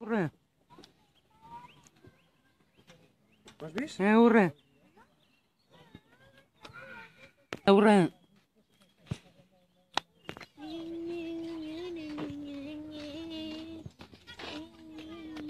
Urra. Mas diz? É eh, urra. É eh, urra.